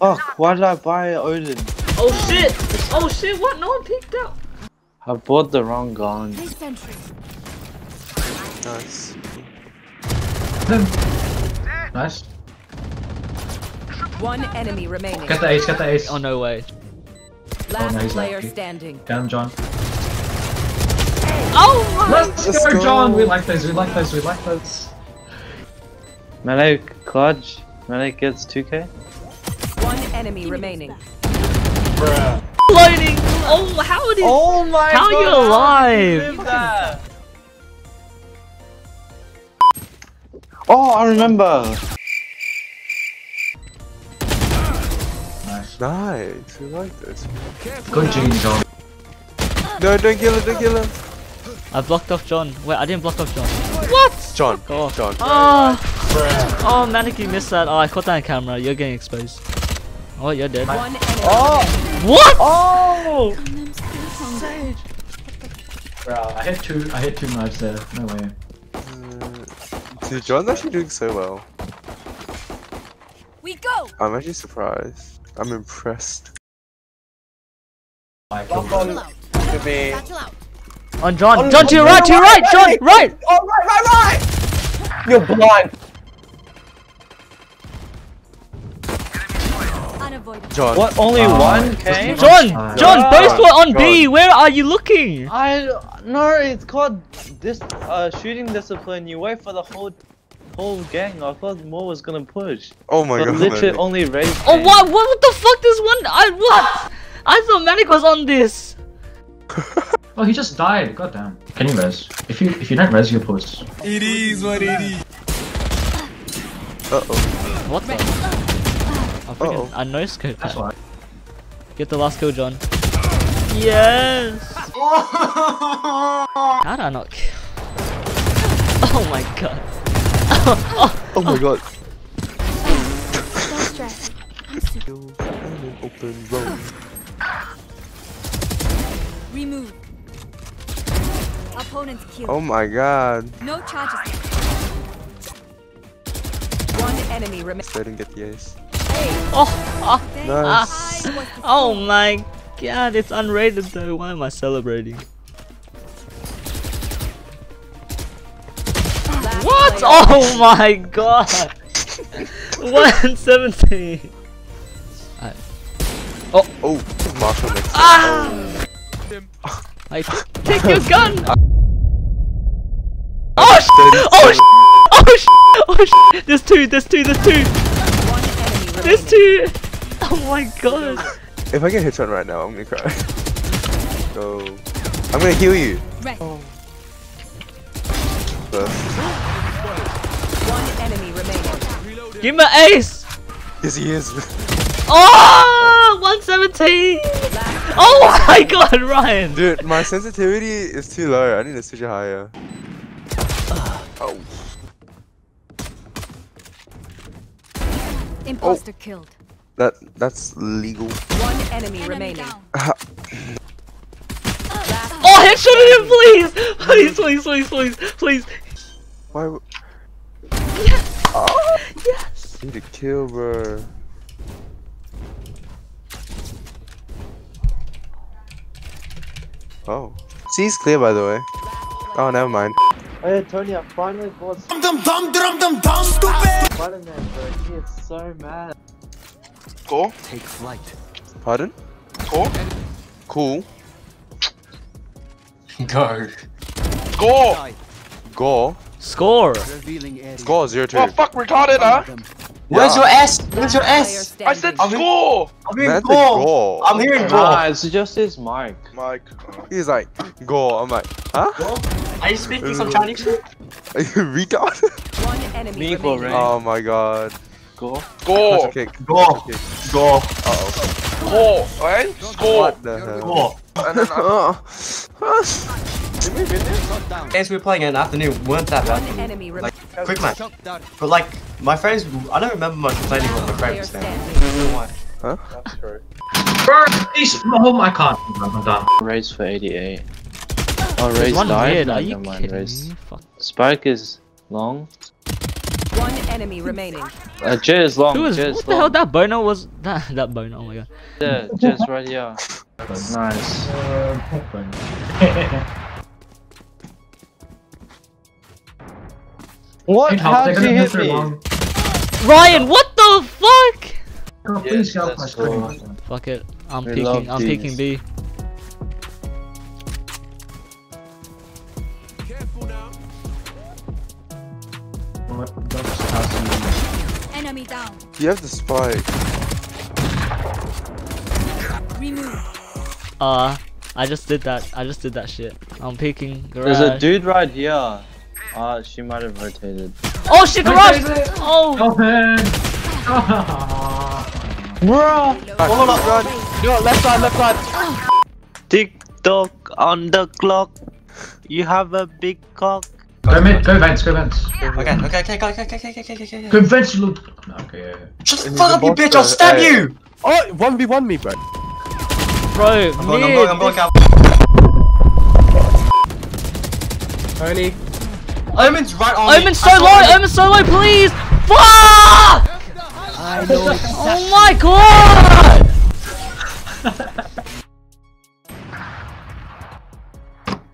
Fuck, why did I buy Odin? Oh shit! Oh shit, what? No one picked up. I bought the wrong gun. Nice. Nice. One enemy remaining. Get the ace, get the ace. Oh no way. Oh, Last Oh, nice, player lucky. standing. Get him, John. Oh my! Let's, Let's go, go. John. We like those, we like those, we like those. Melee Clutch. Melee gets 2k. One enemy remaining. Loading! Oh, how did? Oh my How are you god! alive? that? Oh, I remember. Nice. Nice. We like this. Good G, John. No, don't kill him, don't kill him. I blocked off John. Wait, I didn't block off John. What? John. Oh. John. Oh, oh, Maniki missed that. Oh, I caught that on camera. You're getting exposed. Oh, you're dead. One enemy Oh! What? Oh! Bro, I hit two, I hit two knives there. No way. Uh, Dude, John's actually doing so well. We go. I'm actually surprised. I'm impressed. I killed to me. On John. On- John, to your right, to your right, right, John, right. right. Oh, right, right, right! You're blind. John. What? Only Uh, one just. John, Uh, John, John. both were on John. B. Where are you looking? I no, it's called this uh shooting discipline. You wait for the whole whole gang. I thought more was gonna push. Oh my but god. literally man. only raised. Oh, what? What, what the fuck? This one? I what? I thought Manic was on this. Oh, he just died. God damn. Can you res? If you if you don't res, you push. It is what it is. Uh oh. What the? I freaking Uh-oh. I no scope. That's why. Get the last kill, John. Yes. How did I not kill? Oh my god. Oh my god. Don't stress. I'm super. I'm an open road. Remove. Opponent's killed. Oh my god. No charges. One enemy remaining. So I didn't get the ace. Oh, oh, Nice. I was the oh my god, it's unrated though. Why am I celebrating? Last What? player Oh my god. 117. Oh, Oh! Marshal next. to- Ah! Like, take your gun. Oh sh! Oh sh! Oh sh! Oh sh! There's two. There's two. There's two. One enemy There's Oh my god. If I get hit shot right now, I'm gonna cry. Go. I'm gonna heal you. Rest. First. Oh. One enemy remaining. Give me an ace. Yes, he is. Oh, 117. Oh my god, Ryan. Dude, my sensitivity is too low. I need to switch it higher. Oh. Imposter oh. killed. That that's legal. one enemy Enemy remaining. Oh, headshot him, please. Please, please, please, please, please. Why? Yes. Oh, Yes. need to kill, bro. Oh. C is clear, by the way. Oh, never mind. Hey Tony, I finally bought. Dum dum dum dum dum stupid. Spider-Man, bro. He is so mad. Cool. Take flight. Pardon? Cool. Cool. Go. Score! Gore. Score. Revealing area. Score zero two. Oh, fuck retarded, huh? Where's your S? Where's your player S? standing. I said score! I'm hearing That's a goal. I'm hearing Nah, goal. it's just his mic. Mike. He's like, gore. I'm like, huh? Are you speaking some uh, Chinese? Are you retard? One enemy Me equal, right? oh my god. Go. Score! Punch a kick. Goal. Goal. Uh-oh. Score! Right? Score! What the hell? Goal. And then I- Games we were playing in the afternoon weren't that bad. for enemy. Like, quick match. But like, my friends, I don't remember much complaining with my friends. Man. I standing. don't know why. That's true. Bro, please. Oh, I can't. I'm done. Raze for 88. Oh, There's Raze one died? mid. No, Are you mind, kidding Raze. me? Fuck. Spike is long. One enemy remaining. Uh, Jay is long. Who is Jay is what the hell? That bono was that that bono. Oh my god. Yeah, Jay's right here. Nice. What? How did he hit me? Ryan, what the fuck? Please Yes, help let's us. go. Fuck it. I'm We peeking. I'm peeking. B. Enemy down. You have the spike. Remove. Uh, I just did that. I just did that shit. I'm peeking. There's a dude right here. Uh, she might have rotated. Oh shit, garage! Oh, Help him! Bro! Hold up, run. Yo, left side, left side. Tick tock on the clock. You have a big cock. Go mid, go vents, go vents. Okay, okay, okay, okay, okay, okay, okay, okay, okay. Go vents, you little. Okay, yeah, yeah. Shut the fuck up, you bitch! I'll stab Hey. you! Oh, 1v1 me, bro. bro, I'm going, I'm mid. going, I'm going. Tony. Omen's right on me. Omen's so low. Omen. Omen's so low. Please. Fuck! I know. Oh my god!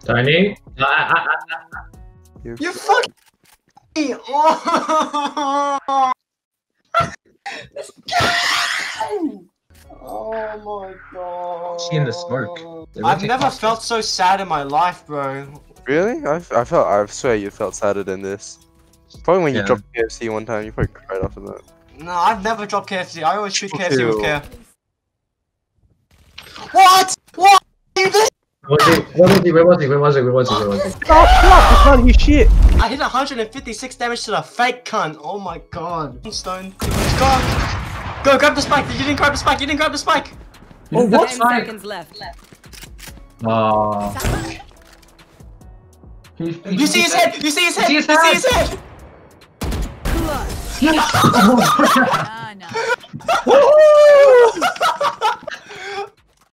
Tony? Ah, ah, ah, ah. You fucking. Oh. Let's go! Oh my god. See in the smoke. I've never felt so sad in my life, bro. Really? I, I felt. I swear you felt sadder than this. Probably when you dropped KFC one time, you probably cried after that. No, I've never dropped KFC. I always shoot Me KFC with too. care. What? What? You did? Was he? Where was he? Where was he? Where was he? Where was he? Where was he? I can't hear shit. I hit 156 damage to the fake cunt. Oh my god. Stone. Go. Go, grab the spike. You didn't grab the spike. You didn't grab the spike. Oh, what? Ten seconds left. Ah. You see his head! You see his head! You see his head! Oh, no.